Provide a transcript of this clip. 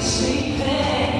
sleeping.